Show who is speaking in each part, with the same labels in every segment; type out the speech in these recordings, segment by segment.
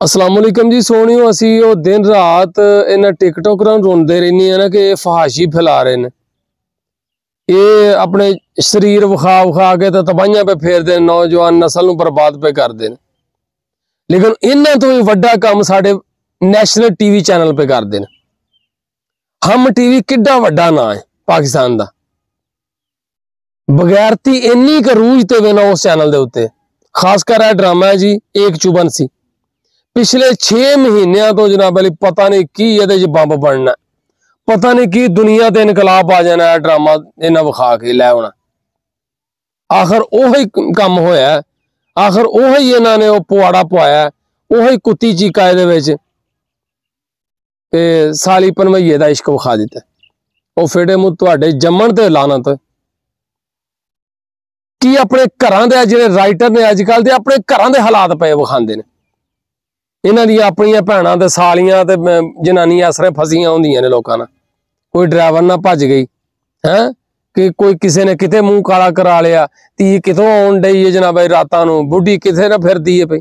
Speaker 1: ਅਸਲਾਮ ਵਾਲੇਕਮ ਜੀ, ਸੋਹਣਿਓ, ਅਸੀਂ ਉਹ ਦਿਨ ਰਾਤ ਇਹਨਾਂ ਟਿਕਟੋਕਰਾਂ ਨੂੰ ਰੋਂਦੇ ਰਹਿੰਦੇ ਆ ਨਾ ਕਿ ਇਹ ਫਹਾਸ਼ੀ ਫੈਲਾ ਰਹੇ ਨੇ। ਇਹ ਆਪਣੇ ਸਰੀਰ ਵਿਖਾ ਵਿਖਾ ਕੇ ਤਾਂ ਤਬਾਹੀਆਂ ਪੇ ਫੇਰਦੇ ਨੇ, ਨੌਜਵਾਨ ਨਸਲ ਨੂੰ ਬਰਬਾਦ ਪੇ ਕਰਦੇ ਨੇ। ਲੇਕਿਨ ਇਹਨਾਂ ਤੋਂ ਵੀ ਵੱਡਾ ਕੰਮ ਸਾਡੇ ਨੈਸ਼ਨਲ ਟੀਵੀ ਚੈਨਲ ਪੇ ਕਰਦੇ ਨੇ। ਹਮ ਟੀਵੀ ਕਿੱਡਾ ਵੱਡਾ ਨਾਂ ਹੈ ਪਾਕਿਸਤਾਨ ਦਾ। ਬਗੈਰਤੀ ਇੰਨੀ ਕੁ ਰੂਜ ਤੇ ਵੇ ਉਸ ਚੈਨਲ ਦੇ ਉੱਤੇ। ਖਾਸ ਕਰ ਇਹ ਡਰਾਮਾ ਹੈ ਜੀ, ਏਕ ਚੁਬਨ ਸੀ। ਪਿਛਲੇ 6 ਮਹੀਨਿਆਂ ਤੋਂ ਜਨਾਬ ਅਲੀ, ਪਤਾ ਨਹੀਂ ਕੀ ਇਹਦੇ 'ਚ ਬੰਬ ਬਣਨਾ। ਪਤਾ ਨਹੀਂ ਕੀ ਦੁਨੀਆ ਤੇ ਇਨਕਲਾਬ ਆ ਜਾਣਾ, ਇਹ ਡਰਾਮਾ ਇਹਨਾਂ ਵਿਖਾ ਕੇ ਲੈ ਆਉਣਾ। ਆਖਰ ਉਹੀ ਕੰਮ ਹੋਇਆ। ਆਖਰ ਉਹੀ ਇਹਨਾਂ ਨੇ ਉਹ ਪੁਆੜਾ ਪਵਾਇਆ, ਉਹੀ ਕੁੱਤੀ ਚੀਕਾ ਇਹਦੇ ਵਿੱਚ। ਤੇ ਸਾਲੀ ਪਨਵਈਏ ਦਾ ਇਸ਼ਕ ਵਿਖਾ ਦਿੱਤਾ। ਉਹ ਫੇੜੇ ਮੂੰਹ ਤੁਹਾਡੇ ਜੰਮਣ ਤੇ ਲਾਨਤ। ਕੀ ਆਪਣੇ ਘਰਾਂ ਦੇ ਜਿਹੜੇ ਰਾਈਟਰ ਨੇ ਅੱਜ ਕੱਲ ਦੇ, ਆਪਣੇ ਘਰਾਂ ਦੇ ਹਾਲਾਤ ਪਏ ਵਿਖਾਉਂਦੇ ਨੇ। ਇਹਨਾਂ ਦੀਆਂ ਆਪਣੀਆਂ ਭੈਣਾਂ ਤੇ ਸਾਲੀਆਂ ਤੇ ਜਨਾਨੀਆਂ ਅਸਰੇ ਫਸੀਆਂ ਹੁੰਦੀਆਂ ਨੇ ਲੋਕਾਂ ਨਾਲ। ਕੋਈ ਡਰਾਈਵਰ ਨਾਲ ਭੱਜ ਗਈ, ਹੈ? ਕਿ ਕੋਈ ਕਿਸੇ ਨੇ ਕਿਤੇ ਮੂੰਹ ਕਾਲਾ ਕਰਾ ਲਿਆ ਤੀ ਕਿਥੋਂ ਆਉਣ ਡਈ ਹੈ ਜਨਾਬ ਰਾਤਾਂ ਨੂੰ? ਬੁੱਢੀ ਕਿਥੇ ਨਾ ਫਿਰਦੀ ਹੈ ਪਈ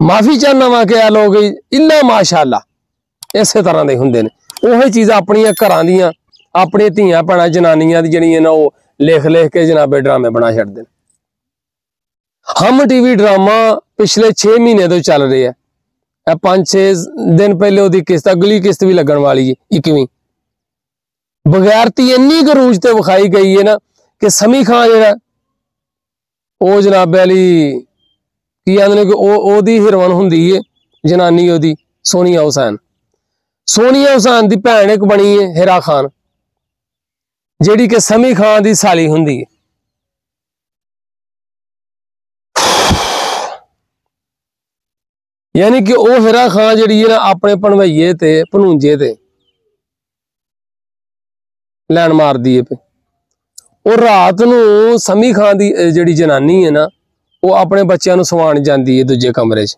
Speaker 1: ਮਾਫੀ ਚਾਹਨਾ ਵਾ ਕਿ ਆ ਲੋਕ ਇਲਾ ਮਾਸ਼ਾਅੱਲਾ ਇਸੇ ਤਰ੍ਹਾਂ ਦੇ ਹੁੰਦੇ ਨੇ। ਉਹੀ ਚੀਜ਼ਾਂ ਆਪਣੀਆਂ ਘਰਾਂ ਦੀਆਂ ਆਪਣੇ ਧੀਆਂ ਭੈਣਾਂ ਜਨਾਨੀਆਂ ਦੀ ਜਿਹੜੀਆਂ ਨੇ ਉਹ ਲਿਖ ਲਿਖ ਕੇ ਜਨਾਬੇ ਡਰਾਮੇ ਬਣਾ ਛੱਡਦੇ ਨੇ। ਹਮ ਟੀਵੀ ਡਰਾਮਾ ਪਿਛਲੇ 6 ਮਹੀਨੇ ਤੋਂ ਚੱਲ ਰਿਹਾ ਹੈ। ਇਹ 5-6 ਦਿਨ ਪਹਿਲੇ ਉਹਦੀ ਕਿਸ਼ਤ, ਅਗਲੀ ਕਿਸ਼ਤ ਵੀ ਲੱਗਣ ਵਾਲੀ ਹੈ 21ਵੀਂ ਬਗੈਰਤੀ ਇੰਨੀ ਗਰੂਜ ਤੇ ਵਿਖਾਈ ਗਈ ਹੈ ਨਾ ਕਿ ਸਮੀ ਖਾਂ ਜਿਹੜਾ, ਉਹ ਜਨਾਬ ਅਲੀ, ਕੀ ਕਹਿੰਦੇ ਨੇ ਕਿ ਉਹ, ਉਹਦੀ ਹੀਰੋਇਨ ਹੁੰਦੀ ਹੈ, ਜਨਾਨੀ ਉਹਦੀ, ਸੋਨੀਆ ਹੁਸੈਨ। ਸੋਨੀਆ ਹੁਸੈਨ ਦੀ ਭੈਣ ਇੱਕ ਬਣੀ ਹੈ, ਹਿਰਾ ਖਾਨ, ਜਿਹੜੀ ਕਿ ਸਮੀ ਖਾਨ ਦੀ ਸਾਲੀ ਹੁੰਦੀ ਹੈ। ਯਾਨੀ ਕਿ ਉਹ ਹਿਰਾ ਖਾਂ ਜਿਹੜੀ ਹੈ ਨਾ ਆਪਣੇ ਪਣਵਈਏ ਤੇ ਭਨੂੰਜੇ ਤੇ ਲੈਣ ਮਾਰਦੀ ਹੈ ਪਈ ਉਹ ਰਾਤ ਨੂੰ ਸਮੀ ਖਾਂ ਦੀ ਜਿਹੜੀ ਜਨਾਨੀ ਹੈ ਨਾ, ਉਹ ਆਪਣੇ ਬੱਚਿਆਂ ਨੂੰ ਸਵਾਣ ਜਾਂਦੀ ਹੈ ਦੂਜੇ ਕਮਰੇ 'ਚ।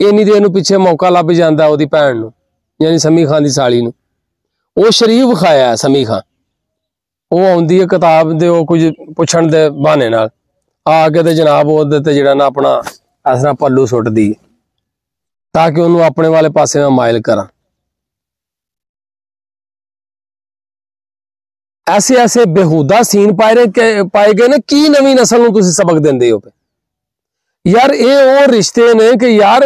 Speaker 1: ਇੰਨੀ ਦੇਰ ਨੂੰ ਪਿੱਛੇ ਮੌਕਾ ਲੱਭ ਜਾਂਦਾ ਉਹਦੀ ਭੈਣ ਨੂੰ, ਯਾਨੀ ਸਮੀ ਖਾਂ ਦੀ ਸਾਲੀ ਨੂੰ। ਉਹ ਸ਼ਰੀਫ ਵਿਖਾਇਆ ਸਮੀ ਖਾਂ ਉਹ ਆਉਂਦੀ ਹੈ ਕਿਤਾਬ ਦੇ ਉਹ ਕੁਝ ਪੁੱਛਣ ਦੇ ਬਹਾਨੇ ਨਾਲ। ਆ ਕੇ ਤੇ ਜਨਾਬ ਉਹਦੇ ਤੇ ਜਿਹੜਾ ਨਾ ਆਪਣਾ, ਇਸ ਤਰ੍ਹਾਂ ਪੱਲੂ ਸੁੱਟਦੀ ਤਾਂ ਕਿ ਉਹਨੂੰ ਆਪਣੇ ਵਾਲੇ ਪਾਸੇ ਮੈਂ ਮਾਇਲ ਕਰਾਂ। ਐਸੇ ਐਸੇ ਬੇਹੂਦਾ ਸੀਨ ਪਾਏ ਪਾਏ ਗਏ ਨੇ, ਕੀ ਨਵੀਂ ਨਸਲ ਨੂੰ ਤੁਸੀਂ ਸਬਕ ਦਿੰਦੇ ਹੋ? ਯਾਰ, ਇਹ ਉਹ ਰਿਸ਼ਤੇ ਨੇ ਕਿ ਯਾਰ,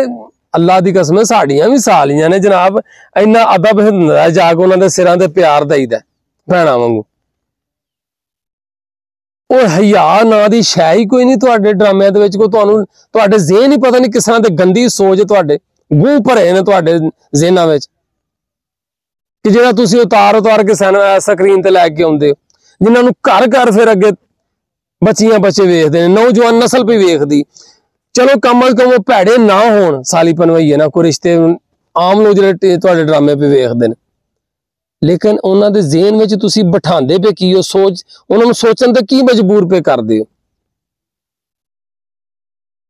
Speaker 1: ਅੱਲਾ ਦੀ ਕਸਮ ਸਾਡੀਆਂ ਵੀ ਸਾਲੀਆਂ ਨੇ ਜਨਾਬ। ਇੰਨਾ ਅਦਬ ਹੁੰਦਾ ਜਾ ਕੇ ਉਹਨਾਂ ਦੇ ਸਿਰਾਂ ਤੇ ਪਿਆਰ ਦਈਦਾ ਭੈਣਾਂ ਵਾਂਗੂ। ਉਹ ਹਿਆ ਨਾਂ ਦੀ ਸ਼ੈ ਹੀ ਕੋਈ ਨਹੀਂ ਤੁਹਾਡੇ ਡਰਾਮਿਆਂ ਦੇ ਵਿੱਚ ਕੋਈ ਤੁਹਾਨੂੰ, ਤੁਹਾਡੇ ਜ਼ਿਹਨ ਹੀ ਪਤਾ ਨਹੀਂ ਕਿਸ ਤਰ੍ਹਾਂ ਦੇ ਗੰਦੀ ਸੋਚ ਤੁਹਾਡੇ। ਗੂੰ ਭਰੇ ਨੇ ਤੁਹਾਡੇ ਜ਼ਿਹਨਾਂ ਵਿੱਚ। ਕਿ ਜਿਹੜਾ ਤੁਸੀਂ ਉਤਾਰ ਉਤਾਰ ਕੇ ਸਕਰੀਨ ਤੇ ਲੈ ਕੇ ਆਉਂਦੇ ਹੋ, ਜਿਨ੍ਹਾਂ ਨੂੰ ਘਰ ਘਰ ਫਿਰ ਅੱਗੇ ਬੱਚੀਆਂ ਬੱਚੇ ਵੇਖਦੇ ਨੇ, ਨੌਜਵਾਨ ਨਸਲ ਵੀ ਵੇਖਦੀ। ਚਲੋ ਕਮ ਅਜ਼ ਉਹ ਭੈੜੇ ਨਾ ਹੋਣ, ਸਾਲੀ ਪਨਵਈਏ ਨਾ, ਕੋਈ ਰਿਸ਼ਤੇ ਆਮ ਲੋਕ ਜਿਹੜੇ ਤੁਹਾਡੇ ਡਰਾਮੇ 'ਤੇ ਵੇਖਦੇ ਨੇ। ਲੇਕਿਨ ਉਹਨਾਂ ਦੇ ਜ਼ਿਹਨ ਵਿੱਚ ਤੁਸੀਂ ਬਿਠਾਉਂਦੇ ਪਏ ਕੀ ਉਹ ਸੋਚ, ਉਹਨਾਂ ਨੂੰ ਸੋਚਣ ਤੇ ਕੀ ਮਜਬੂਰ ਪੇ ਕਰਦੇ ਹੋ?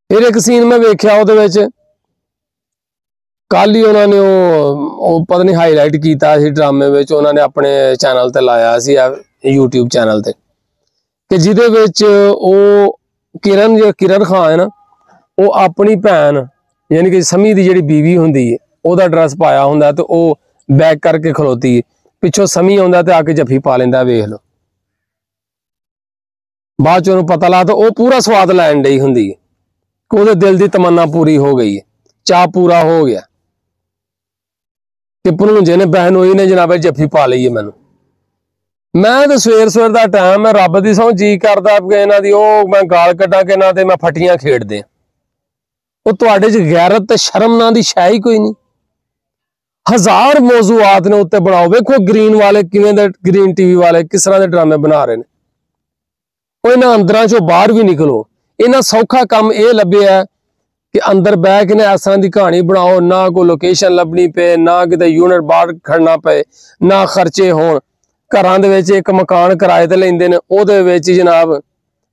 Speaker 1: ਫਿਰ ਇੱਕ ਸੀਨ ਮੈਂ ਵੇਖਿਆ ਉਹਦੇ ਵਿੱਚ ਕੱਲ ਹੀ ਉਹਨਾਂ ਨੇ ਉਹ ਉਹ ਪਤਾ ਨਹੀਂ ਹਾਈਲਾਈਟ ਕੀਤਾ ਸੀ ਡਰਾਮੇ ਵਿੱਚ, ਉਹਨਾਂ ਨੇ ਆਪਣੇ ਚੈਨਲ ਤੇ ਲਾਇਆ ਸੀ, ਆ YouTube ਚੈਨਲ ਤੇ। ਕਿ ਜਿਹਦੇ ਵਿੱਚ ਉਹ ਕਿਰਨ ਜੋ ਕਿਰਨ ਖਾਨ ਹੈ ਨਾ, ਉਹ ਆਪਣੀ ਭੈਣ, ਯਾਨੀ ਕਿ ਸਮੀ ਦੀ ਜਿਹੜੀ ਬੀਵੀ ਹੁੰਦੀ ਹੈ, ਉਹਦਾ ਡਰੈਸ ਪਾਇਆ ਹੁੰਦਾ ਤੇ ਉਹ ਬੈਕ ਕਰਕੇ ਖਲੋਤੀ ਹੈ। ਪਿੱਛੋਂ ਸਮੀ ਆਉਂਦਾ ਤੇ ਆ ਕੇ ਜੱਫੀ ਪਾ ਲੈਂਦਾ, ਵੇਖ ਲਓ। ਬਾਅਦ ਚ ਉਹਨੂੰ ਪਤਾ ਲੱਗਦਾ ਉਹ ਪੂਰਾ ਸਵਾਦ ਲੈਣ ਡਈ ਹੁੰਦੀ ਹੈ। ਕਿ ਉਹਦੇ ਦਿਲ ਦੀ ਤਮੰਨਾ ਪੂਰੀ ਹੋ ਗਈ ਹੈ। ਚਾਹ ਪੂਰਾ ਹੋ ਗਿਆ। ਕਿ ਭਣੂੰਜੇ ਨੇ ਬਹਿਨ ਹੋਈ ਨੇ ਜਨਾਬੇ ਜੱਫੀ ਪਾ ਲਈ ਹੈ ਮੈਨੂੰ। ਮੈਂ ਤਾਂ ਸਵੇਰ ਸਵੇਰ ਦਾ ਟਾਈਮ ਹੈ, ਰੱਬ ਦੀ ਸਹੁੰ ਜੀ ਕਰਦਾ ਕਿ ਇਹਨਾਂ ਦੀ ਉਹ ਮੈਂ ਗਾਲ ਕੱਢਾਂ ਕਿ ਇਹਨਾਂ ਤੇ ਮੈਂ ਫਟੀਆਂ ਖੇਡਦੇ ਆ। ਉਹ ਤੁਹਾਡੇ 'ਚ ਗੈਰਤ ਤੇ ਸ਼ਰਮ ਨਾਂ ਦੀ ਸ਼ੈ ਹੀ ਕੋਈ ਨਹੀਂ। ਹਜ਼ਾਰ ਮੌਜੂਆਤ ਨੇ ਉੱਤੇ ਬਣਾਓ। ਵੇਖੋ ਗ੍ਰੀਨ ਵਾਲੇ ਕਿਵੇਂ ਦੇ ਗ੍ਰੀਨ ਟੀਵੀ ਵਾਲੇ ਕਿਸ ਤਰ੍ਹਾਂ ਦੇ ਡਰਾਮੇ ਬਣਾ ਰਹੇ ਨੇ। ਉਹ ਇਹਨਾਂ ਅੰਦਰਾਂ 'ਚੋਂ ਬਾਹਰ ਵੀ ਨਿਕਲੋ। ਇਹਨਾਂ ਸੌਖਾ ਕੰਮ ਇਹ ਲੱਭਿਆ ਕਿ ਅੰਦਰ ਬਹਿ ਕੇ ਨਾ ਇਸ ਤਰ੍ਹਾਂ ਦੀ ਕਹਾਣੀ ਬਣਾਓ, ਨਾ ਕੋਈ ਲੋਕੇਸ਼ਨ ਲੱਭਣੀ ਪਏ, ਨਾ ਕਿਤੇ ਯੂਨਿਟ ਬਾਹਰ ਖੜਨਾ ਪਏ, ਨਾ ਖਰਚੇ ਹੋਣ। ਘਰਾਂ ਦੇ ਵਿੱਚ ਇੱਕ ਮਕਾਨ ਕਿਰਾਏ ਤੇ ਲੈਂਦੇ ਨੇ, ਉਹਦੇ ਵਿੱਚ ਜਨਾਬ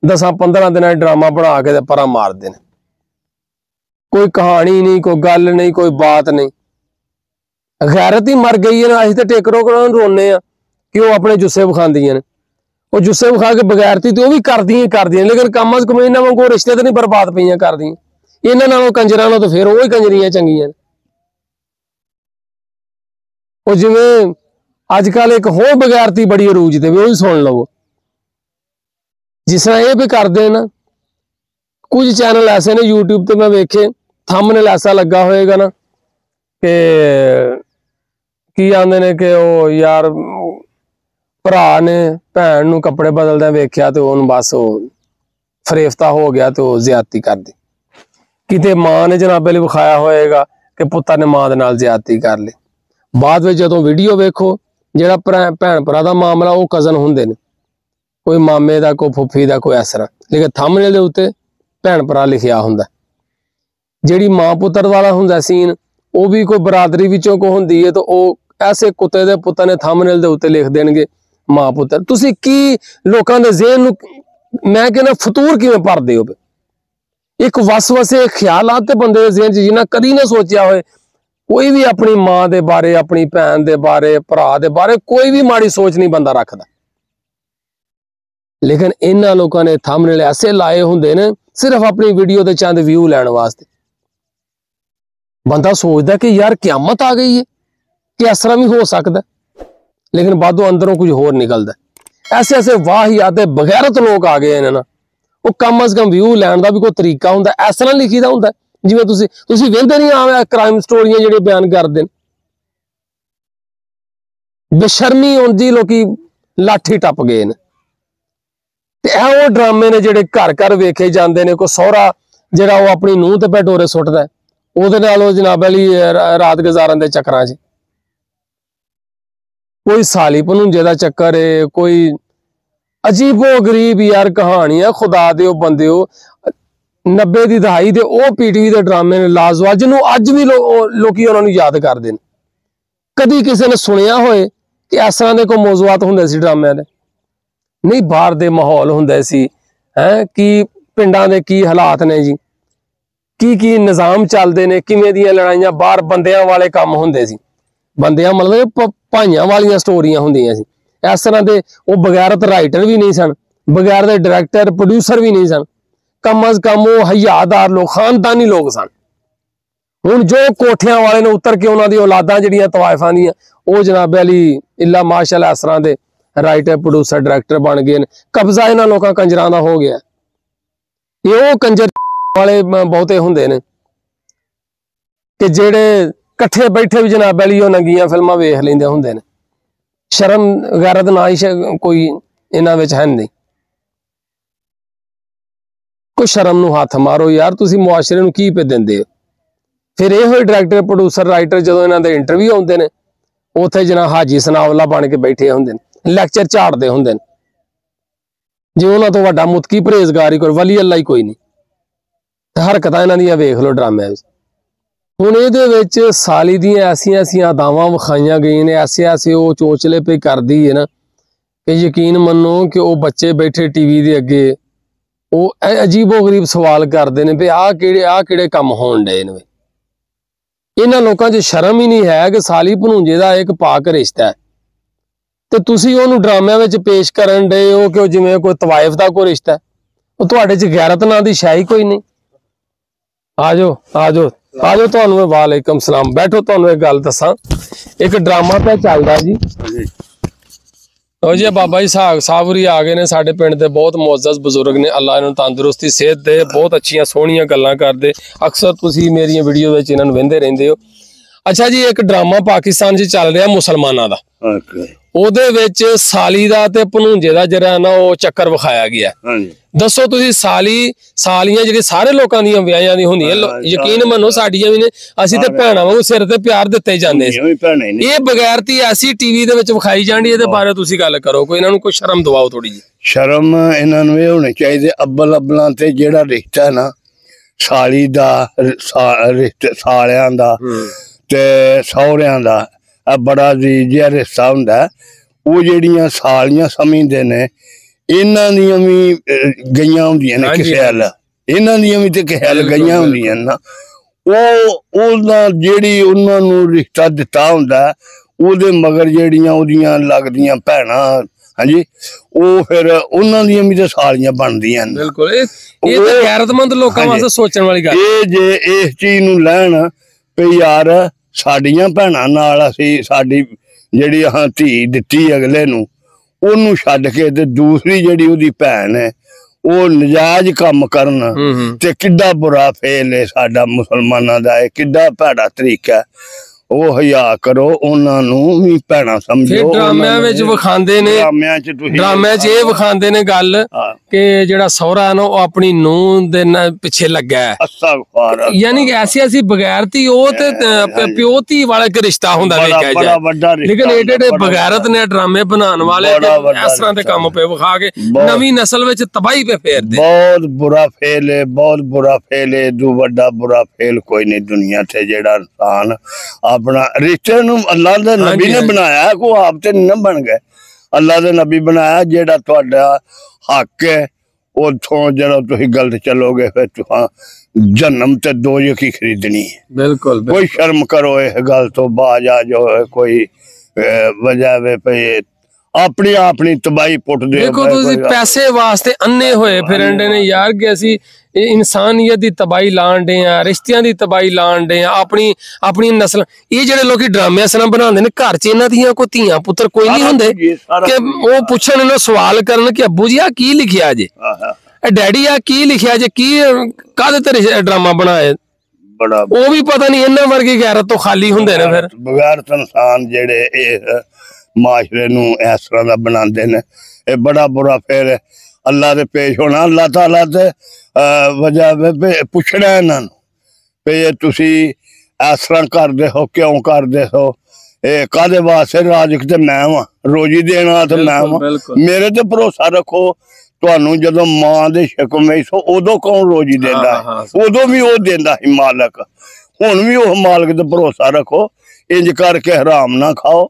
Speaker 1: 10 15 ਦਿਨਾਂ ਡਰਾਮਾ ਬਣਾ ਕੇ ਤੇ ਪਰਾਂ ਮਾਰਦੇ ਨੇ। ਕੋਈ ਕਹਾਣੀ ਨਹੀਂ, ਕੋਈ ਗੱਲ ਨਹੀਂ, ਕੋਈ ਬਾਤ ਨਹੀਂ। ਗੈਰਤ ਹੀ ਮਰ ਗਈ ਹੈ ਅਸੀਂ ਤਾਂ ਟੇਕਰੋ ਕੋਲੋਂ ਰੋਨੇ ਆ ਕਿ ਉਹ ਆਪਣੇ ਜੁੱਸੇ ਵਿਖਾਉਂਦੀਆਂ ਨੇ। ਉਹ ਜੁੱਸੇ ਵਿਖਾ ਕੇ ਬਗੈਰਤੀ ਤੇ ਉਹ ਵੀ ਕਰਦੀਆਂ ਕਰਦੀਆਂ ਲੇਕਿਨ ਕੰਮ 'ਚ ਕਮ ਇਹਨਾਂ ਵਾਂਗੂ ਰਿਸ਼ਤੇ ਤੇ ਨਹੀਂ ਬਰਬਾਦ ਪਈਆਂ ਕਰਦੀਆਂ। ਇਹਨਾਂ ਨਾਲੋਂ ਕੰਜਰਾਂ ਨਾਲੋਂ ਤਾਂ ਫਿਰ ਉਹ ਹੀ ਕੰਜਰੀਆਂ ਚੰਗੀਆਂ ਉਹ ਜਿਵੇਂ ਅੱਜ ਕੱਲ ਇੱਕ ਹੋਰ ਬਗੈਰਤੀ ਬੜੀ ਅਰੂਜ ਤੇ ਵੀ ਉਹ ਵੀ ਸੁਣ ਲਵੋ। ਜਿਸ ਤਰ੍ਹਾਂ ਇਹ ਵੀ ਕਰਦੇ ਨਾ ਕੁਝ ਚੈਨਲ ਐਸੇ ਨੇ YouTube ਤੇ ਮੈਂ ਵੇਖੇ ਥੰਬਨੇਲ ਐਸਾ ਲੱਗਾ ਹੋਏਗਾ ਨਾ ਕਿ ਕੀ ਆਂਦੇ ਨੇ ਕਿ ਉਹ ਯਾਰ ਭਰਾ ਨੇ ਭੈਣ ਨੂੰ ਕੱਪੜੇ ਬਦਲਦਿਆਂ ਵੇਖਿਆ ਤੇ ਉਹਨੂੰ ਬਸ ਉਹ ਫਰੇਫਤਾ ਹੋ ਗਿਆ ਤੇ ਉਹ ਜ਼ਿਆਦਤੀ ਕਰਦੀ ਕਿਤੇ ਮਾਂ ਨੇ ਜਨਾਬੇ ਲਈ ਵਿਖਾਇਆ ਹੋਏਗਾ ਕਿ ਪੁੱਤਰ ਨੇ ਮਾਂ ਦੇ ਨਾਲ ਜ਼ਿਆਦਤੀ ਕਰ ਲਈ। ਬਾਅਦ ਵਿੱਚ ਜਦੋਂ ਵੀਡੀਓ ਵੇਖੋ, ਜਿਹੜਾ ਭਰਾ- ਭੈਣ ਭਰਾ ਦਾ ਮਾਮਲਾ, ਉਹ ਕਜ਼ਨ ਹੁੰਦੇ ਨੇ। ਕੋਈ ਮਾਮੇ ਦਾ, ਕੋਈ ਫੁੱਫੀ ਦਾ, ਕੋਈ ਐਸਰਾ ਲੇਕਿਨ ਥੰਬਨੇਲ ਦੇ ਉੱਤੇ ਭੈਣ ਭਰਾ ਲਿਖਿਆ ਹੁੰਦਾ। ਜਿਹੜੀ ਮਾਂ ਪੁੱਤਰ ਵਾਲਾ ਹੁੰਦਾ ਸੀਨ, ਉਹ ਵੀ ਕੋਈ ਬਰਾਦਰੀ ਵਿੱਚੋਂ ਕੋ ਹੁੰਦੀ ਹੈ ਤਾਂ ਉਹ ਐਸੇ ਕੁੱਤੇ ਦੇ ਪੁੱਤਾਂ ਨੇ ਥੰਬਨੇਲ ਦੇ ਉੱਤੇ ਲਿਖ ਦੇਣਗੇ ਮਾਂ ਪੁੱਤਰ। ਤੁਸੀਂ ਕੀ ਲੋਕਾਂ ਦੇ ਜ਼ਿਹਨ ਨੂੰ, ਮੈਂ ਕਹਿੰਦਾ ਫਤੂਰ ਕਿਵੇਂ ਭਰਦੇ ਹੋ? ਇੱਕ ਵਸਵਸੇ ਖਿਆਲਾਤ ਤੇ ਬੰਦੇ ਦੇ ਜ਼ਿਹਨ 'ਚ ਜਿਨ੍ਹਾਂ ਕਦੀ ਨਾ ਸੋਚਿਆ ਹੋਏ, ਕੋਈ ਵੀ ਆਪਣੀ ਮਾਂ ਦੇ ਬਾਰੇ, ਆਪਣੀ ਭੈਣ ਦੇ ਬਾਰੇ, ਭਰਾ ਦੇ ਬਾਰੇ ਕੋਈ ਵੀ ਮਾੜੀ ਸੋਚ ਨਹੀਂ ਬੰਦਾ ਰੱਖਦਾ। ਲੇਕਿਨ ਇਹਨਾਂ ਲੋਕਾਂ ਨੇ ਥੰਬਨੇਲ ਐਸੇ ਲਾਏ ਹੁੰਦੇ ਨੇ, ਸਿਰਫ ਆਪਣੀ ਵੀਡੀਓ ਤੇ ਚੰਦ ਵਿਊ ਲੈਣ ਵਾਸਤੇ। ਬੰਦਾ ਸੋਚਦਾ ਕਿ ਯਾਰ ਕਿਆਮਤ ਆ ਗਈ ਹੈ ਕਿ ਇਸ ਤਰ੍ਹਾਂ ਵੀ ਹੋ ਸਕਦਾ। ਲੇਕਿਨ ਬਾਦੋਂ ਅੰਦਰੋਂ ਕੁਝ ਹੋਰ ਨਿਕਲਦਾ। ਐਸੇ ਐਸੇ ਐਸੇ ਵਾਹੀਆਤੇ ਬਗੈਰਤ ਲੋਕ ਆ ਗਏ ਨੇ ਨਾ। ਉਹ ਕਮ ਅਜ਼ ਕਮ ਵਿਊ ਲੈਣ ਦਾ ਵੀ ਕੋਈ ਤਰੀਕਾ ਹੁੰਦਾ, ਇਸ ਤਰ੍ਹਾਂ ਲਿਖੀਦਾ ਹੁੰਦਾ, ਜਿਵੇਂ ਤੁਸੀਂ ਤੁਸੀਂ ਵੇਖਦੇ ਨਹੀਂ ਆਵੇਂ ਕ੍ਰਾਈਮ ਸਟੋਰੀਆਂ ਜਿਹੜੇ ਬਿਆਨ ਕਰਦੇ ਨੇ। ਬੇਸ਼ਰਮੀ ਹੁੰਦੀ ਲੋਕੀ ਲਾਠੀ ਟੱਪ ਗਏ ਨੇ। ਤੇ ਇਹ ਉਹ ਡਰਾਮੇ ਨੇ ਜਿਹੜੇ ਘਰ ਘਰ ਵੇਖੇ ਜਾਂਦੇ ਨੇ, ਕੋਈ ਸਹੁਰਾ ਜਿਹੜਾ ਉਹ ਆਪਣੀ ਨੂੰਹ ਤੇ ਪੈਟੋਰੇ ਸੁੱਟਦਾ ਉਹਦੇ ਨਾਲ ਉਹ ਜਨਾਬ ਅਲੀ ਰਾਤ ਗੁਜ਼ਾਰਨ ਦੇ ਚੱਕਰਾਂ 'ਚ। ਕੋਈ ਸਾਲੀ ਭਨੂੰਜੇ ਦਾ ਚੱਕਰ ਏ, ਕੋਈ ਅਜੀਬੋ ਗਰੀਬ ਯਾਰ ਕਹਾਣੀ ਆ, ਖੁਦਾ ਦੇ ਉਹ ਬੰਦਿਓ। 90 ਦੀ ਦਹਾਈ ਦੇ ਉਹ ਪੀਟੀਵੀ ਦੇ ਡਰਾਮੇ ਨੇ ਲਾਜ਼ਵਾਲ ਜਿਹਨੂੰ ਅੱਜ ਵੀ ਲੋ- ਉਹ ਲੋਕੀ ਉਹਨਾਂ ਨੂੰ ਯਾਦ ਕਰਦੇ ਨੇ। ਕਦੀ ਕਿਸੇ ਨੇ ਸੁਣਿਆ ਹੋਏ ਕਿ ਇਸ ਤਰ੍ਹਾਂ ਦੇ ਕੋਈ ਮੌਜੂਆਤ ਹੁੰਦੇ ਸੀ ਡਰਾਮਿਆਂ ਦੇ? ਨਹੀਂ, ਬਾਹਰ ਦੇ ਮਾਹੌਲ ਹੁੰਦੇ ਸੀ। ਹੈ, ਕਿ ਪਿੰਡਾਂ ਦੇ ਕੀ ਹਾਲਾਤ ਨੇ ਜੀ? ਕੀ ਕੀ ਨਿਜ਼ਾਮ ਚੱਲਦੇ ਨੇ? ਕਿਵੇਂ ਦੀਆਂ ਲੜਾਈਆਂ? ਬਾਹਰ ਬੰਦਿਆਂ ਵਾਲੇ ਕੰਮ ਹੁੰਦੇ ਸੀ। ਬੰਦਿਆਂ ਮਤਲਬ ਭਾਈਆਂ ਵਾਲੀਆਂ ਸਟੋਰੀਆਂ ਹੁੰਦੀਆਂ ਸੀ। ਇਸ ਤਰ੍ਹਾਂ ਦੇ ਉਹ ਬਗੈਰਤ ਰਾਈਟਰ ਵੀ ਨਹੀਂ ਸਨ, ਬਗੈਰ ਦੇ ਡਾਇਰੈਕਟਰ ਪ੍ਰੋਡਿਊਸਰ ਵੀ ਨਹੀਂ ਸਨ। ਕਮ ਅਜ਼ ਕਮ ਉਹ ਹਯਾਦਾਰ ਲੋਕ, ਖਾਨਦਾਨੀ ਲੋਕ ਸਨ। ਹੁਣ ਜੋ ਕੋਠਿਆਂ ਵਾਲੇ ਨੇ ਉਤਰ ਕੇ ਉਹਨਾਂ ਦੀ ਔਲਾਦਾਂ ਜਿਹੜੀਆਂ ਤਵਾਇਫਾਂ ਦੀਆਂ, ਉਹ ਜਨਾਬ ਅਲੀ, ਇੱਲਾ ਮਾਸ਼ਾਅੱਲਾ ਇਸ ਤਰ੍ਹਾਂ ਦੇ ਰਾਈਟਰ ਪ੍ਰੋਡਿਊਸਰ ਡਾਇਰੈਕਟਰ ਬਣ ਗਏ ਨੇ। ਕਬਜ਼ਾ ਇਹਨਾਂ ਲੋਕਾਂ ਕੰਜਰਾਂ ਦਾ ਹੋ ਗਿਆ। ਇਹ ਉਹ ਕੰਜਰ ਵਾਲੇ ਬਹੁਤੇ ਹੁੰਦੇ ਨੇ। ਕਿ ਜਿਹੜੇ ਇਕੱਠੇ ਬੈਠੇ ਵੀ ਜਨਾਬ ਅਲੀ ਉਹ ਨੰਗੀਆਂ ਫਿਲਮਾਂ ਵੇਖ ਲੈਂਦੇ ਹੁੰਦੇ ਨੇ। ਸ਼ਰਮ ਗੈਰਤ ਨਾ ਹੀ ਕੋਈ ਇਹਨਾਂ ਵਿੱਚ ਹੈ ਨਹੀਂ। ਕੋਈ ਸ਼ਰਮ ਨੂੰ ਹੱਥ ਮਾਰੋ ਯਾਰ, ਤੁਸੀਂ ਮੁਆਸ਼ਰੇ ਨੂੰ ਕੀ ਪੇ ਦਿੰਦੇ ਹੋ? ਫਿਰ ਇਹੋ ਹੀ ਡਾਇਰੈਕਟਰ ਪ੍ਰੋਡਿਊਸਰ ਰਾਈਟਰ ਜਦੋਂ ਇਹਨਾਂ ਦੇ ਇੰਟਰਵਿਊ ਆਉਂਦੇ ਨੇ, ਉੱਥੇ ਜਨਾ ਹਾਜੀ ਸਨਾਵਲਾ ਬਣ ਕੇ ਬੈਠੇ ਹੁੰਦੇ ਨੇ ਲੈਕਚਰ ਝਾੜਦੇ ਹੁੰਦੇ ਨੇ। ਜੇ ਉਹਨਾਂ ਤੋਂ ਵੱਡਾ ਮੁਤਕੀ ਪਰਹੇਜ਼ਗਾਰ ਹੀ ਕੋਈ ਵਲੀ ਅੱਲਾ ਹੀ ਕੋਈ ਨਹੀਂ। ਹਰਕਤਾਂ ਇਹਨਾਂ ਦੀਆਂ ਵੇਖ ਲਓ ਡਰਾਮਿਆਂ ਵਿੱਚ। ਹੁਣ ਇਹਦੇ ਵਿੱਚ ਸਾਲੀ ਦੀਆਂ ਐਸੀਆਂ ਐਸੀਆਂ ਅਦਾਵਾਂ ਵਿਖਾਈਆਂ ਗਈਆਂ ਨੇ, ਐਸੇ ਐਸੇ ਉਹ ਚੋਚਲੇ ਪੇ ਕਰਦੀ ਹੈ ਨਾ ਕਿ ਯਕੀਨ ਮੰਨੋ ਕਿ ਉਹ ਬੱਚੇ ਬੈਠੇ ਟੀਵੀ ਦੇ ਅੱਗੇ, ਉਹ ਅਜੀਬੋ ਗਰੀਬ ਸਵਾਲ ਕਰਦੇ ਨੇ ਵੀ ਆਹ ਕਿਹੜੇ ਆਹ ਕਿਹੜੇ ਕੰਮ ਹੋਣ ਡਏ ਨੇ ਇਹਨਾਂ ਲੋਕਾਂ 'ਚ ਸ਼ਰਮ ਹੀ ਨਹੀਂ ਹੈ ਕਿ ਸਾਲੀ ਭਣੂੰਜੇ ਦਾ ਇੱਕ ਪਾਕ ਰਿਸ਼ਤਾ ਹੈ। ਤੇ ਤੁਸੀਂ ਉਹਨੂੰ ਡਰਾਮਿਆਂ ਵਿੱਚ ਪੇਸ਼ ਕਰਨ ਡਏ ਹੋ ਕਿ ਉਹ ਜਿਵੇਂ ਕੋਈ ਤਵਾਇਫ ਦਾ ਕੋਈ ਰਿਸ਼ਤਾ ਉਹ ਤੁਹਾਡੇ 'ਚ ਗੈਰਤ ਨਾਂ ਦੀ ਸ਼ੈ ਕੋਈ ਨਹੀਂ। ਆਜੋ ਆਜੋ ਆਜੋ ਤੁਹਾਨੂੰ ਵਾਲੇਕਮ ਸਲਾਮ। ਬੈਠੋ ਤੁਹਾਨੂੰ ਇੱਕ ਗੱਲ ਦੱਸਾਂ। ਇੱਕ ਡਰਾਮਾ ਪਿਆ ਚੱਲਦਾ ਜੀ। ਉਹ ਜੀ ਬਾਬਾ ਜੀ ਸਾਗ ਸਾਵਰੀ ਆ ਗਏ ਨੇ ਸਾਡੇ ਪਿੰਡ ਦੇ ਬਹੁਤ ਮੁਅੱਜ਼ਜ਼ ਬਜ਼ੁਰਗ ਨੇ ਅੱਲਾ ਇਹਨਾਂ ਨੂੰ ਤੰਦਰੁਸਤੀ ਸਿਹਤ ਦੇ ਬਹੁਤ ਅੱਛੀਆਂ ਸੋਹਣੀਆਂ ਗੱਲਾਂ ਕਰਦੇ। ਅਕਸਰ ਤੁਸੀਂ ਮੇਰੀਆਂ ਵੀਡੀਓ ਵਿੱਚ ਇਹਨਾਂ ਨੂੰ ਵਹਿੰਦੇ ਰਹਿੰਦੇ ਹੋ। ਅੱਛਾ ਜੀ ਇੱਕ ਡਰਾਮਾ ਪਾਕਿਸਤਾਨ 'ਚ ਚੱਲ ਰਿਹਾ ਮੁਸਲਮਾਨਾਂ ਦਾ। ਉਹਦੇ ਵਿੱਚ ਸਾਲੀ ਦਾ ਤੇ ਭਣੂੰਜੇ ਦਾ ਜਿਹੜਾ ਨਾ ਉਹ ਚੱਕਰ ਵਿਖਾਇਆ ਗਿਆ। ਦੱਸੋ ਤੁਸੀਂ ਸਾਲੀ ਸਾਲੀਆਂ ਜਿਹੜੇ ਸਾਰੇ ਲੋਕਾਂ ਦੀਆਂ ਵਿਆਹਾਂ ਦੀ ਹੁੰਦੀਆਂ ਯਕੀਨ ਮੰਨੋ ਸਾਡੀਆਂ ਵੀ ਨੇ ਅਸੀਂ ਤੇ ਭੈਣਾਂ ਵਾਂਗੂ ਸਿਰ ਤੇ ਪਿਆਰ ਦਿੱਤੇ ਜਾਂਦੇ ਇਹ ਬਗੈਰਤੀ ਐਸੀ ਟੀਵੀ ਦੇ ਵਿੱਚ ਵਿਖਾਈ ਜਾਂਦੀ ਇਹਦੇ ਬਾਰੇ ਤੁਸੀਂ ਗੱਲ ਕਰੋ ਕੋਈ ਇਹਨਾਂ ਨੂੰ ਕੋਈ ਸ਼ਰਮ ਦਿਵਾਓ ਥੋੜੀ ਜੀ
Speaker 2: ਸ਼ਰਮ ਇਹਨਾਂ ਨੂੰ ਇਹ ਹੋਣੀ ਚਾਹੀਦੀ ਅੱਬਲ ਅੱਬਲਾਂ ਤੇ ਜਿਹੜਾ ਰਿਸ਼ਤਾ ਨਾ ਸਾਲੀ ਦਾ ਸਾਲਿਆਂ ਦਾ ਤੇ ਸਹੁਰਿਆਂ ਦਾ ਇਹ ਬੜਾ ਜੀ ਜਿਹਾ ਰਿਸ਼ਤਾ ਹੁੰਦਾ। ਉਹ ਜਿਹੜੀਆਂ ਸਾਲੀਆਂ ਸਮਝਦੇ ਨੇ ਇਹਨਾਂ ਦੀਆਂ ਵੀ ਗਈਆਂ ਹੁੰਦੀਆਂ ਨੇ ਕਿਸੇ ਹਲ। ਇਹਨਾਂ ਦੀਆਂ ਵੀ ਤੇ ਕਿਸੇ ਹਲ ਗਈਆਂ ਹੁੰਦੀਆਂ ਨੇ। ਉਹ ਉਹਨਾਂ ਜਿਹੜੀ ਉਹਨਾਂ ਨੂੰ ਰਿਸ਼ਤਾ ਦਿੱਤਾ ਹੁੰਦਾ ਉਹਦੇ ਮਗਰ ਜਿਹੜੀਆਂ ਉਹਦੀਆਂ ਲੱਗਦੀਆਂ ਭੈਣਾਂ ਹਾਂਜੀ ਉਹ ਫਿਰ ਉਹਨਾਂ ਦੀਆਂ ਵੀ ਤਾਂ ਸਾਲੀਆਂ ਬਣਦੀਆਂ ਨੇ।
Speaker 1: ਬਿਲਕੁਲ ਇਹ ਤਾਂ ਗੈਰਤਮੰਦ ਲੋਕਾਂ। ਵਾਸਤੇ ਸੋਚਣ ਵਾਲੀ ਗੱਲ।
Speaker 2: ਇਹ ਜੇ ਇਸ ਚੀਜ਼ ਨੂੰ ਲੈਣ ਵੀ ਯਾਰ ਸਾਡੀਆਂ ਭੈਣਾਂ ਨਾਲ ਅਸੀਂ ਸਾਡੀ ਜਿਹੜੀ ਹਾਂ ਧੀ ਦਿੱਤੀ ਅਗਲੇ ਨੂੰ ਉਹਨੂੰ ਛੱਡ ਕੇ ਤੇ ਦੂਸਰੀ ਜਿਹੜੀ ਉਹਦੀ ਭੈਣ ਹੈ ਉਹ ਨਜਾਇਜ਼ ਕੰਮ ਕਰਨ ਤੇ ਕਿੱਡਾ ਬੁਰਾ ਫੇਲ ਹੈ ਸਾਡਾ ਮੁਸਲਮਾਨਾਂ ਦਾ ਇਹ ਕਿੱਡਾ ਭੈੜਾ ਤਰੀਕਾ ਹੈ। ਉਹ ਹਿਆ ਕਰੋ ਉਹਨਾਂ ਨੂੰ ਵੀ ਭੈਣਾ ਸਮਝੋ
Speaker 1: ਫਿਰ ਡਰਾਮਿਆਂ ਵਿੱਚ ਵਿਖਾਉਂਦੇ ਨੇ
Speaker 2: ਡਰਾਮਿਆਂ ਚ ਤੁਸੀਂ
Speaker 1: ਡਰਾਮਿਆਂ 'ਚ ਇਹ ਵਿਖਾਉਂਦੇ ਨੇ ਗੱਲ
Speaker 2: ਹਾਂ,
Speaker 1: ਕਿ ਜਿਹੜਾ ਸਹੁਰਾ ਨਾ ਉਹ ਆਪਣੀ ਨੂੰਹ ਦੇ ਨਾਲ ਪਿੱਛੇ ਲੱਗਾ ਹੈ।
Speaker 2: ਅਸਤਗਫਾਰ
Speaker 1: ਯਾਨੀ ਕਿ ਐਸੀ ਐਸੀ ਬਗੈਰਤੀ ਉਹ ਤੇ ਅਹ, ਪਿਓ ਧੀ ਵਾਲਾ ਇੱਕ ਰਿਸ਼ਤਾ ਹੁੰਦਾ
Speaker 2: ਬੜਾ
Speaker 1: ਵੇਖਿਆ
Speaker 2: ਬੜਾ
Speaker 1: ਜਾਏ।
Speaker 2: ਵੱਡਾ ਰਿਸ਼ਤਾ
Speaker 1: ਲੇਕਿਨ ਏਡੇ ਏਡੇ
Speaker 2: ਬੜਾ
Speaker 1: ਬਗੈਰਤ ਨੇ ਡਰਾਮੇ ਬਣਾਉਣ ਵਾਲੇ
Speaker 2: ਬੜਾ
Speaker 1: ਤੇ
Speaker 2: ਵੱਡਾ
Speaker 1: ਇਸ ਤਰ੍ਹਾਂ ਦੇ
Speaker 2: ਰਿਸ਼ਤਾ।
Speaker 1: ਕੰਮ ਪੇ ਵਿਖਾ ਕੇ
Speaker 2: ਬਹੁਤ।
Speaker 1: ਨਵੀਂ ਨਸਲ ਵਿੱਚ ਤਬਾਹੀ ਪੇ ਫੇਰਦੇ
Speaker 2: ਬਹੁਤ ਬੁਰਾ ਫੇਲ ਹੈ ਬਹੁਤ ਬੁਰਾ ਫੇਲ ਹੈ ਦੂ ਵੱਡਾ ਬੁਰਾ ਫੇਲ ਕੋਈ ਨਹੀਂ ਦੁਨੀਆ ਤੇ ਜਿਹੜਾ ਇਨਸਾਨ ਆਪਣਾ ਰਿਸ਼ਤੇ ਨੂੰ ਅੱਲਾ ਦੇ ਨਬੀ
Speaker 1: ਹਾਂਜੀ,
Speaker 2: ਨੇ
Speaker 1: ਹਾਂਜੀ।
Speaker 2: ਬਣਾਇਆ ਕੋ ਆਪ ਤੇ ਨਾ ਬਣ ਗਏ ਅੱਲਾ ਦੇ ਨਬੀ ਬਣਾਇਆ ਜਿਹੜਾ ਤੁਹਾਡਾ ਹੱਕ ਹੈ ਉਥੋਂ ਜਦੋਂ ਤੁਸੀਂ ਗਲਤ ਚੱਲੋਗੇ ਫਿਰ ਤੁਸੀਂ ਜਨਮ ਤੇ ਦੋ ਹੀ ਖਰੀਦਣੀ ਹੈ
Speaker 1: ਬਿਲਕੁਲ
Speaker 2: ਕੋਈ ਸ਼ਰਮ ਕਰੋ ਇਹ ਗੱਲ ਤੋਂ ਬਾਜ ਆ ਜੋ ਕੋਈ ਅਹ, ਵਜ੍ਹਾ ਵੇ ਪਈ ਆਪਣੀ ਆਪਣੀ ਤਬਾਈ ਪੁੱਟਦੇ
Speaker 1: ਦੇਖੋ ਤੁਸੀਂ ਪੈਸੇ ਵਾਸਤੇ ਅੰਨੇ ਹੋਏ ਫਿਰੰਡੇ ਨੇ ਯਾਰ ਕਿ ਅਸੀਂ ਇਹ ਇਨਸਾਨੀਅਤ ਦੀ ਤਬਾਈ ਲਾਣ ਡੇ ਆ ਰਿਸ਼ਤਿਆਂ ਦੀ ਤਬਾਈ ਲਾਣ ਡੇ ਆ ਆਪਣੀ ਆਪਣੀ ਨਸਲ ਇਹ ਜਿਹੜੇ ਲੋਕੀ ਡਰਾਮੇ ਅਸਲਾਂ ਬਣਾਉਂਦੇ ਨੇ ਘਰ 'ਚ ਇਹਨਾਂ ਦੀਆਂ ਕੋਈ ਧੀਆਂ ਪੁੱਤਰ ਕੋਈ ਨਹੀਂ ਹੁੰਦੇ ਕਿ ਉਹ ਪੁੱਛਣ ਇਹਨੂੰ ਸਵਾਲ ਕਰਨ ਕਿ ਅੱਬੂ ਜੀ ਆ ਕੀ ਲਿਖਿਆ ਜੇ?
Speaker 2: ਆਹਾ,
Speaker 1: ਇਹ ਡੈਡੀ ਆ ਕੀ ਲਿਖਿਆ ਜੇ? ਕੀ ਕਾਹਦੇ ਤੇ ਡਰਾਮਾ ਬਣਾਏ
Speaker 2: ਬੜਾ
Speaker 1: ਉਹ ਵੀ ਪਤਾ ਨਹੀਂ ਇਹਨਾਂ ਵਰਗੀ ਗੈਰਤ ਤੋਂ ਖਾਲੀ ਹੁੰਦੇ ਨੇ ਫਿਰ।
Speaker 2: ਬਗੈਰ ਇਨਸਾਨ ਜਿਹੜੇ ਇਹ ਮਾਸ਼ਰੇ ਨੂੰ ਇਸ ਤਰ੍ਹਾਂ ਦਾ ਬਣਾਉਂਦੇ ਨੇ ਇਹ ਬੜਾ ਬੁਰਾ ਫੇਰ ਅੱਲਾ ਦੇ ਪੇਸ਼ ਹੋਣਾ ਅੱਲਾ ਤਾਲਾ ਤੇ ਅਹ, ਵਜ੍ਹਾ ਵੇ ਵੀ ਪੁੱਛਣਾ ਇਹਨਾਂ ਨੂੰ ਵੀ ਇਹ ਤੁਸੀਂ ਇਸ ਤਰ੍ਹਾਂ ਕਰਦੇ ਹੋ ਕਿਉਂ ਕਰਦੇ ਹੋ ਇਹ ਕਾਦੇ ਵਾਸਤੇ ਰਾਜਕ ਤੇ ਮੈਂ ਵਾਂ ਰੋਜੀ ਦੇਣ ਵਾਲਾ ਤੇ ਮੈਂ
Speaker 1: ਬਿਲਕੁਲ,
Speaker 2: ਵਾਂ
Speaker 1: ਬਿਲਕੁਲ।
Speaker 2: ਮੇਰੇ ਤੇ ਭਰੋਸਾ ਰੱਖੋ ਤੁਹਾਨੂੰ ਜਦੋਂ ਮਾਂ ਦੇ ਸ਼ਕਮ ਵਿੱਚ ਸੋ ਉਦੋਂ ਕੌਣ ਰੋਜੀ ਦਿੰਦਾ
Speaker 1: ਹਾਂ, ਹਾਂ,
Speaker 2: ਹੈ ਉਦੋਂ ਵੀ ਉਹ ਦਿੰਦਾ ਸੀ ਮਾਲਕ ਹੁਣ ਵੀ ਉਹ ਮਾਲਕ ਤੇ ਭਰੋਸਾ ਰੱਖੋ ਇੰਜ ਕਰਕੇ ਹਰਾਮ ਨਾ ਖਾਓ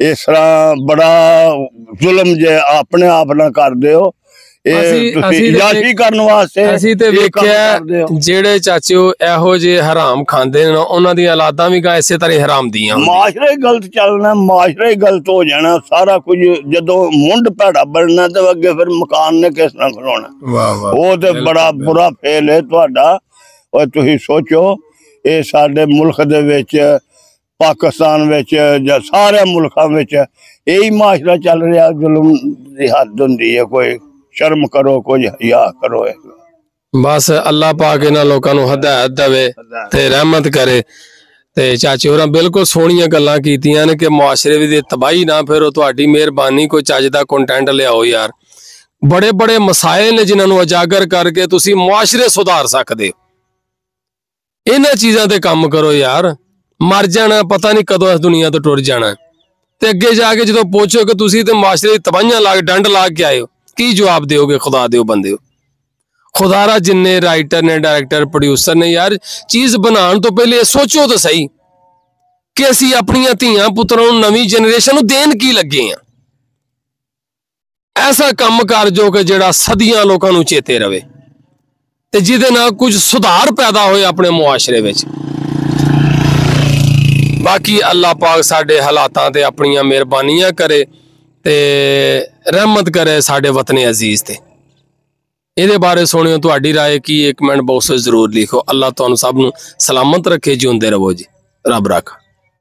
Speaker 2: ਇਸ ਤਰ੍ਹਾਂ ਬੜਾ ਜ਼ੁਲਮ ਜੇ ਆਪਣੇ ਆਪ ਨਾਲ ਕਰਦੇ ਹੋ ਇਹ
Speaker 1: ਅਸੀਂ-
Speaker 2: ਤੁਸੀਂ
Speaker 1: ਅਸੀਂ ਤੇ
Speaker 2: ਯਾਸ਼ੀ ਕਰਨ ਵਾਸਤੇ
Speaker 1: ਅਸੀਂ ਤੇ ਵੇਖਿਆ। ਜਿਹੜੇ ਚਾਚਿਓ ਇਹੋ ਜਿਹੇ ਹਰਾਮ ਖਾਂਦੇ ਨੇ ਉਹਨਾਂ ਦੀਆਂ ਔਲਾਦਾਂ ਵੀ ਗਾ ਇਸੇ ਤਰ੍ਹਾਂ ਹਰਾਮ ਦੀਆਂ।
Speaker 2: ਮਾਸ਼ਰਾ ਗਲਤ ਚੱਲਣਾ ਮਾਸ਼ਰਾ ਹੀ ਗਲਤ ਹੋ ਜਾਣਾ ਸਾਰਾ ਕੁਝ ਜਦੋਂ ਮੁੰਡ ਭੈੜਾ ਬਣਨਾ ਤੇ ਅੱਗੇ ਫਿਰ ਮਕਾਨ ਨੇ ਕਿਸ ਤਰ੍ਹਾਂ ਖਲੋਣਾ
Speaker 1: ਵਾਹ ਵਾਹ
Speaker 2: ਉਹ ਤੇ ਬੜਾ ਬੁਰਾ ਫੇਲ ਹੈ ਤੁਹਾਡਾ ਔਰ ਤੁਸੀਂ ਸੋਚੋ ਇਹ ਸਾਡੇ ਮੁਲਕ ਦੇ ਵਿੱਚ ਪਾਕਿਸਤਾਨ ਵਿੱਚ ਜਾਂ ਸਾਰੇ ਮੁਲਕਾਂ ਵਿੱਚ ਇਹੀ ਮਾਸ਼ਰਾ ਚੱਲ ਰਿਹਾ ਜ਼ੁਲਮ ਦੀ ਹੱਦ ਹੁੰਦੀ ਹੈ। ਕੋਈ ਸ਼ਰਮ ਕਰੋ ਕੁਝ ਹਿਆ ਕਰੋ।
Speaker 1: ਬਸ ਅੱਲਾਹ ਪਾਕ ਇਹਨਾਂ ਲੋਕਾਂ ਨੂੰ ਹਦਾਇਤ ਦੇਵੇ ਤੇ ਰਹਿਮਤ ਕਰੇ। ਤੇ ਚਾਚੇ ਹੋਰਾਂ ਬਿਲਕੁਲ ਸੋਹਣੀਆਂ ਗੱਲਾਂ ਕੀਤੀਆਂ ਨੇ ਕਿ ਮੁਆਸ਼ਰੇ ਦੀ ਤਬਾਹੀ ਨਾ ਫਿਰੋ ਤੁਹਾਡੀ ਮਿਹਰਬਾਨੀ ਕੋਈ ਚੱਜ ਦਾ ਕੰਟੈਂਟ ਲਿਆਓ ਯਾਰ। ਬੜੇ ਬੜੇ ਮਸਾਇਲ ਨੇ ਜਿਨ੍ਹਾਂ ਨੂੰ ਉਜਾਗਰ ਕਰਕੇ ਤੁਸੀਂ ਮੁਆਸ਼ਰੇ ਸੁਧਾਰ ਸਕਦੇ ਹੋ। ਇਹਨਾਂ ਚੀਜ਼ਾਂ ਤੇ ਕੰਮ ਕਰੋ ਯਾਰ। ਮਰ ਜਾਣਾ, ਪਤਾ ਨਹੀਂ ਕਦੋਂ ਇਸ ਦੁਨੀਆ ਤੋਂ ਟੁਰ ਜਾਣਾ। ਤੇ ਅੱਗੇ ਜਾ ਕੇ ਜਦੋਂ ਪਹੁੰਚੋ ਕਿ ਤੁਸੀਂ ਤੇ ਮੁਆਸ਼ਰੇ ਦੀ ਤਬਾਹੀਆਂ ਲਾ ਡੰਡ ਲਾ ਕੇ ਆਏ ਹੋ, ਕੀ ਜਵਾਬ ਦਿਓਗੇ? ਖੁਦਾ ਦਿਓ ਬੰਦਿਓ ਖੁਦਾਰਾ ਜਿੰਨੇ ਰਾਈਟਰ ਨੇ ਡਾਇਰੈਕਟਰ ਪ੍ਰੋਡਿਊਸਰ ਨੇ ਯਾਰ, ਚੀਜ਼ ਬਣਾਉਣ ਤੋਂ ਪਹਿਲੇ ਇਹ ਸੋਚੋ ਤਾਂ ਸਹੀ ਕਿ ਅਸੀਂ ਆਪਣੀਆਂ ਧੀਆਂ ਪੁੱਤਰਾਂ ਨੂੰ ਨਵੀਂ ਜਨਰੇਸ਼ਨ ਨੂੰ ਦੇਣ ਕੀ ਲੱਗੇ ਆ। ਐਸਾ ਕੰਮ ਕਰ ਜੋ ਕਿ ਜਿਹੜਾ ਸਦੀਆਂ ਲੋਕਾਂ ਨੂੰ ਚੇਤੇ ਰਵੇ ਤੇ ਜਿਹਦੇ ਨਾਲ ਕੁਝ ਸੁਧਾਰ ਪੈਦਾ ਹੋਏ ਆਪਣੇ ਮੁਆਸ਼ਰੇ ਵਿੱਚ। ਬਾਕੀ ਅੱਲਾਹ ਪਾਕ ਸਾਡੇ ਹਾਲਾਤਾਂ ਤੇ ਆਪਣੀਆਂ ਮਿਹਰਬਾਨੀਆਂ ਕਰੇ ਤੇ ਰਹਿਮਤ ਕਰੇ ਸਾਡੇ ਵਤਨ ਅਜ਼ੀਜ਼ ਤੇ ਇਹਦੇ ਬਾਰੇ ਸੁਣਿਓ ਤੁਹਾਡੀ رائے ਕੀ ਹੈ ਕਮੈਂਟ ਬਾਕਸ ਵਿੱਚ ਜ਼ਰੂਰ ਲਿਖੋ ਅੱਲਾਹ ਤੁਹਾਨੂੰ ਸਭ ਨੂੰ ਸਲਾਮਤ ਰੱਖੇ ਜਿਉਂਦੇ ਰਹੋ ਜੀ ਰੱਬ ਰੱਖਾ